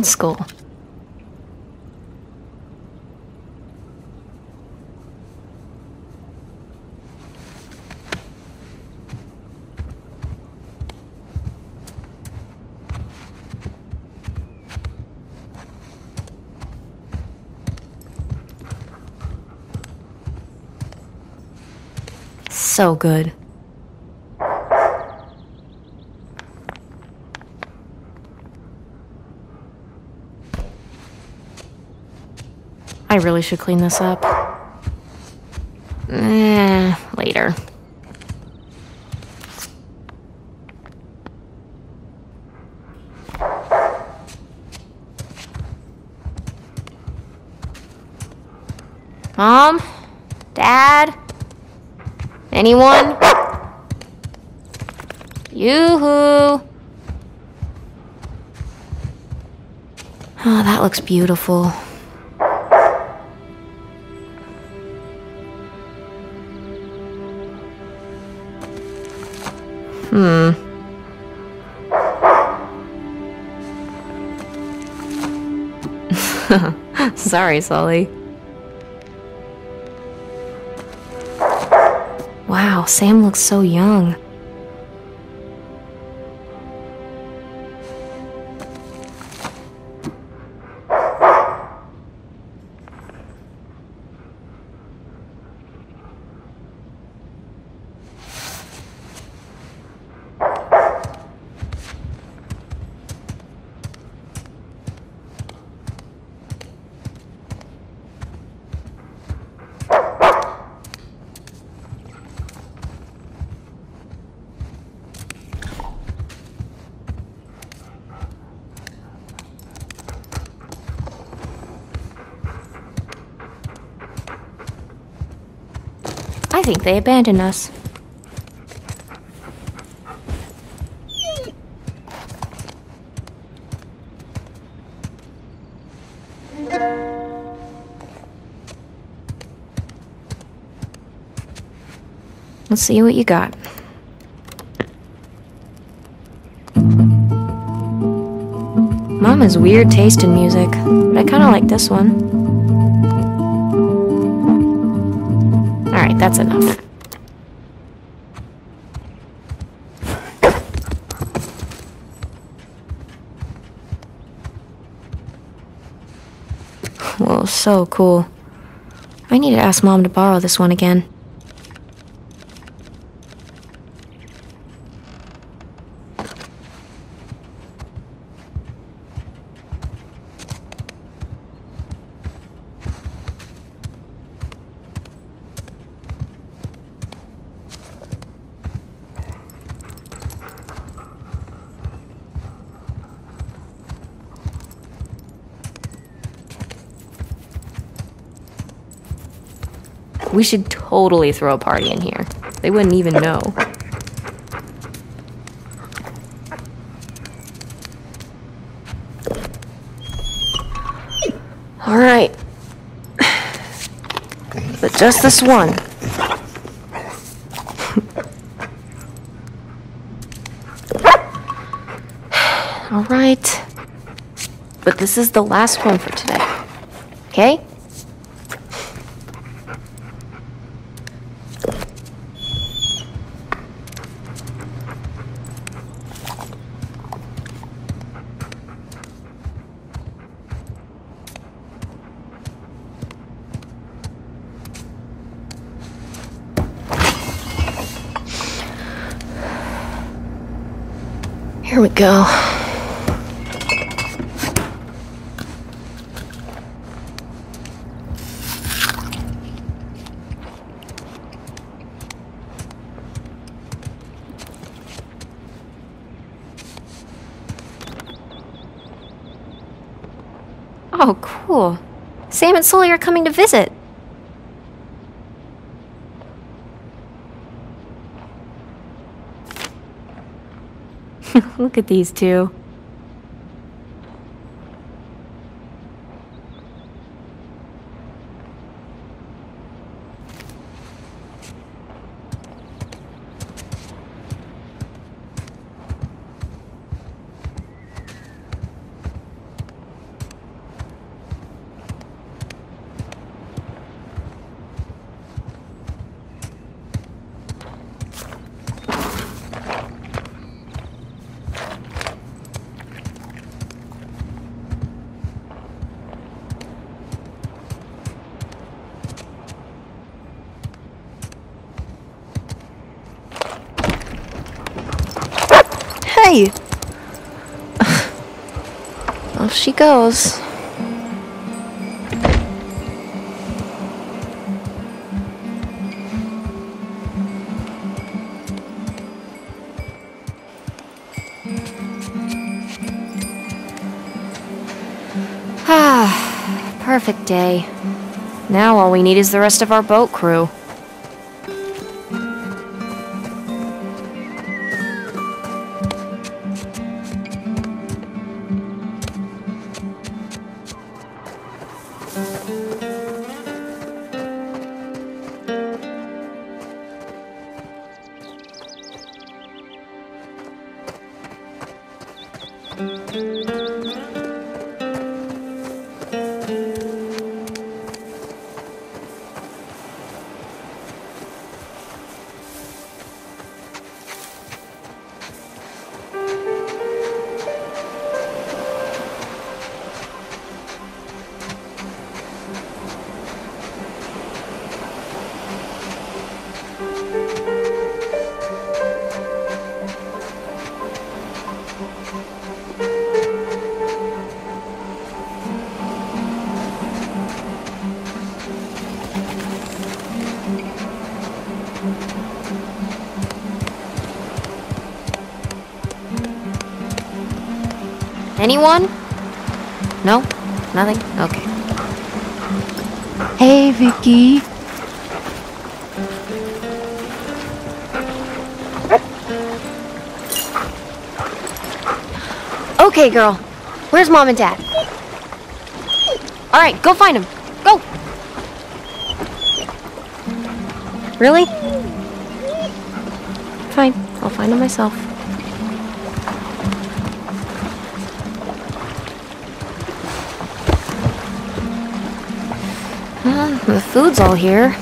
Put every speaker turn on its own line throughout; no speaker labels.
Old school. So good. I really should clean this up. Eh, later. Mom? Dad? Anyone? Yoo-hoo! Oh, that looks beautiful. Hmm. Sorry, Sully. Wow, Sam looks so young. I think they abandoned us. Let's see what you got. Mama's weird taste in music, but I kind of like this one. That's enough. So cool. I need to ask Mom to borrow this one again. We should totally throw a party in here. They wouldn't even know. Alright. But just this one. Alright. But this is the last one for today. Okay? Here we go. Oh, cool. Sam and Sully are coming to visit. Look at these two. Off she goes. Ah, perfect day. Now all we need is the rest of our boat crew. Anyone? No? Nothing? Okay.
Hey, Vicky.
Okay, girl. Where's mom and dad? Alright, go find them. Go! Really? Fine, I'll find them myself. The food's all here.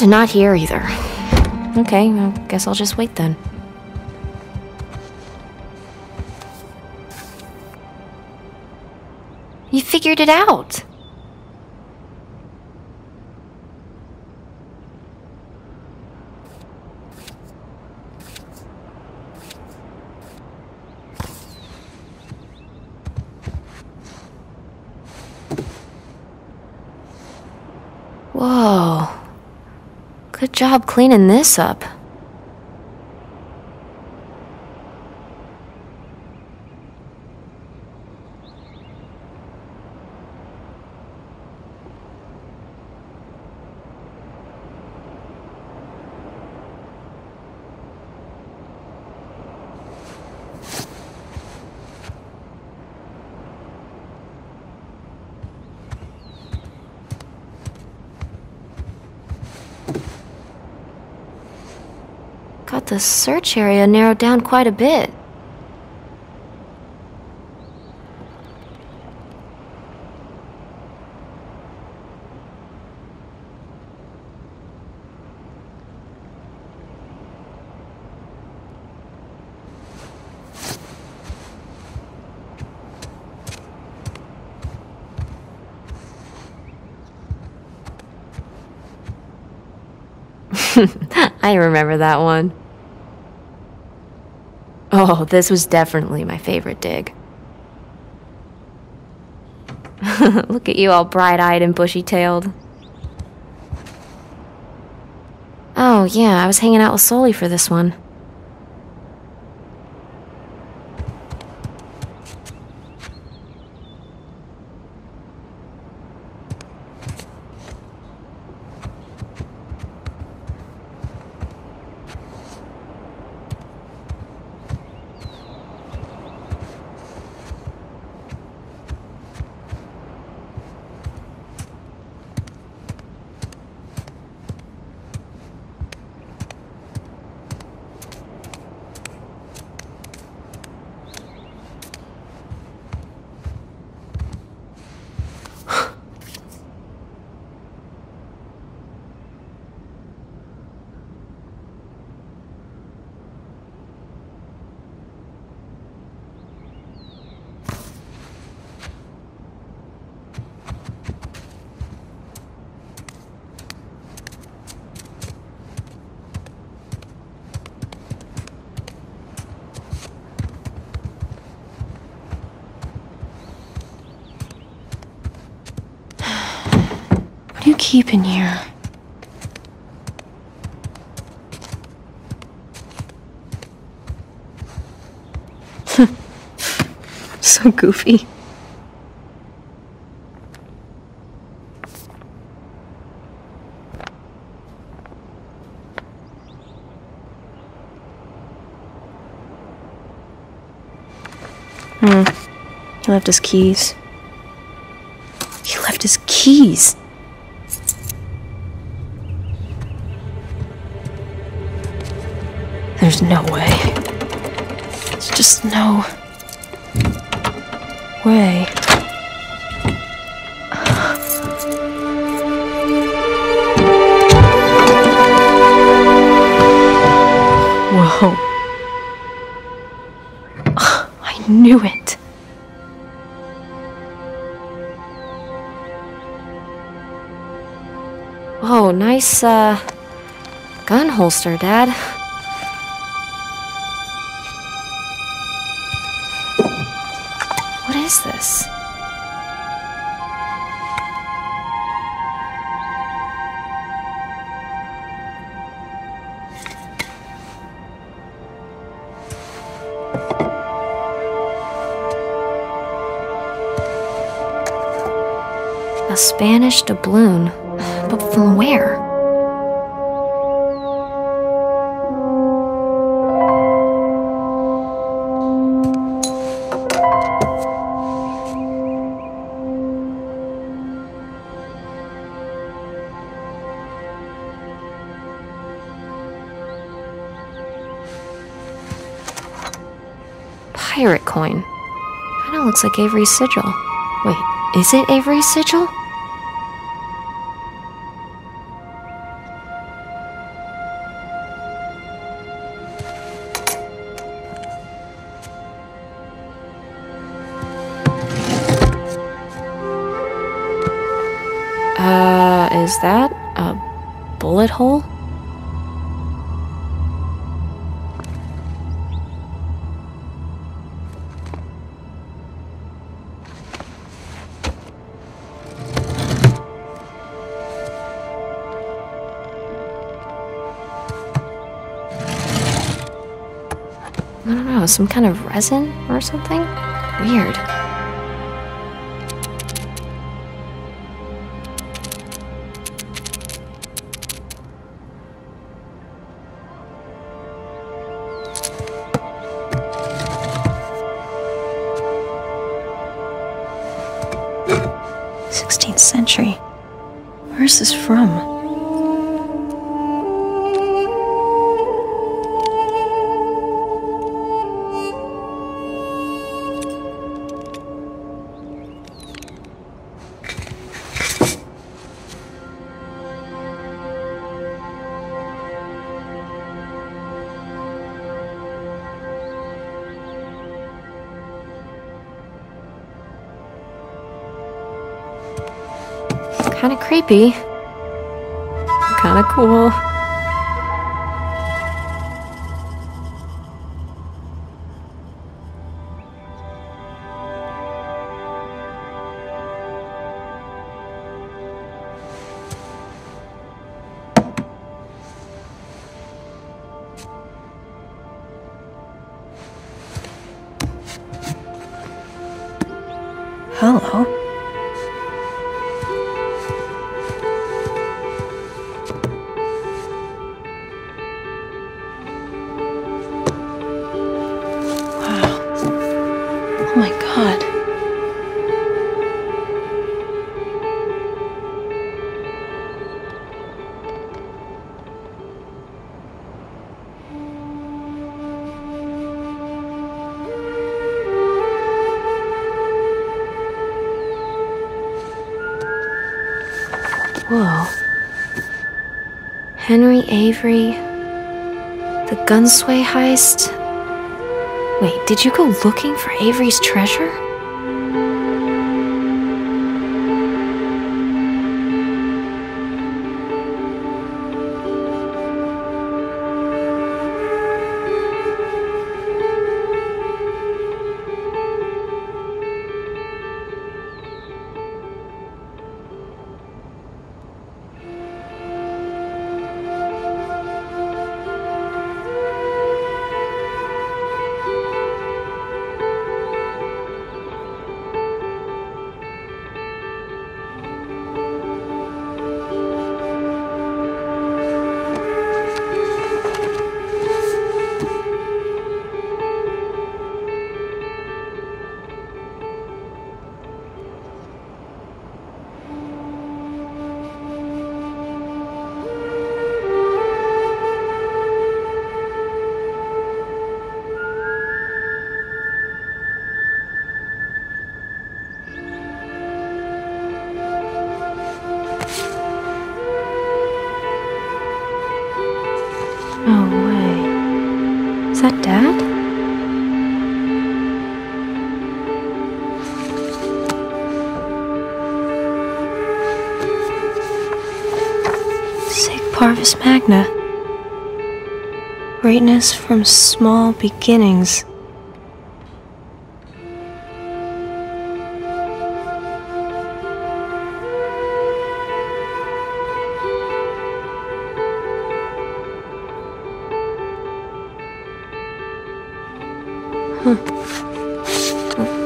And not here either. Okay, well, guess I'll just wait then. You figured it out! Whoa. Good job cleaning this up. Got the search area narrowed down quite a bit. I remember that one. Oh, this was definitely my favorite dig. Look at you all bright eyed and bushy tailed. Oh, yeah, I was hanging out with Sully for this one. Keep in here? so goofy. Hmm. He left his keys. He left his keys. There's no way. There's just no way. Whoa. I knew it. Whoa, nice, uh, gun holster, Dad. Is this? A Spanish doubloon. But from where? Coin. Kinda looks like Avery's sigil. Wait, is it Avery's sigil? Know, some kind of resin or something? Weird. Kind of creepy. Kind of cool. Avery. The Gunsway heist. Wait, did you go looking for Avery's treasure? That Dad? Sic Parvis Magna. Greatness from small beginnings. Huh.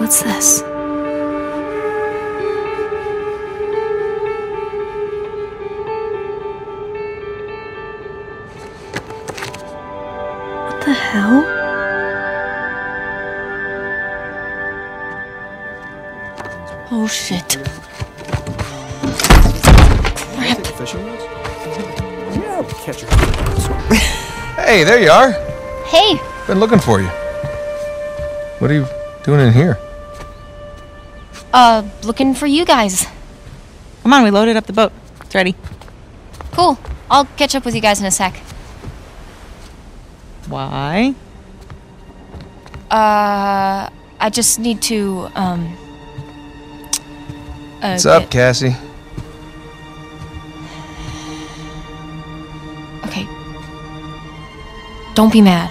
What's this? What the hell? Oh shit.
Hey, there you are.
Hey,
Been looking for you. What are you doing in here?
uh, looking for you guys.
Come on, we loaded up the boat. It's ready.
Cool. I'll catch up with you guys in a sec.
Why?
Uh, I just need to, um. Uh,
What's up,
get-
Cassie?
Okay. Don't be mad.